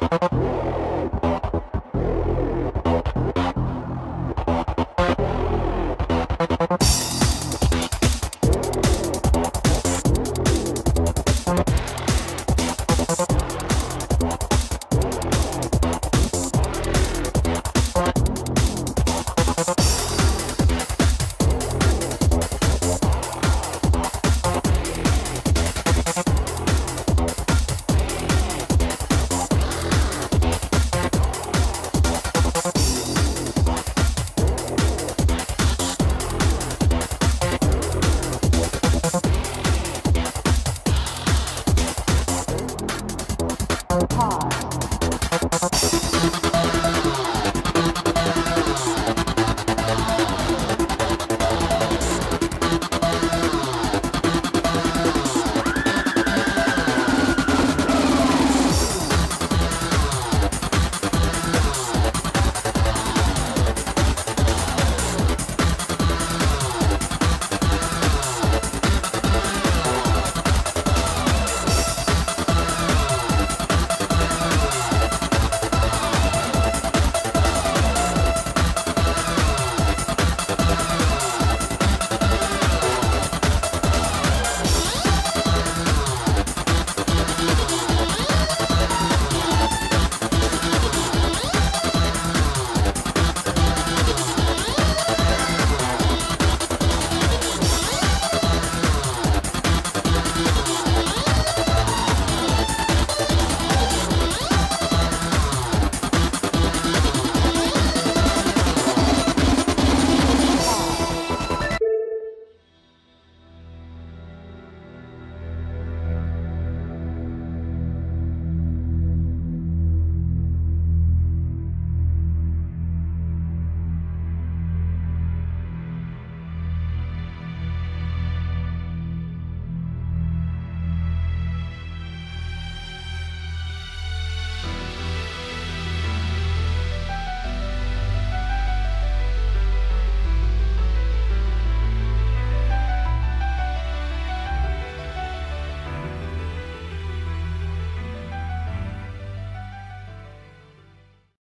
you Pause.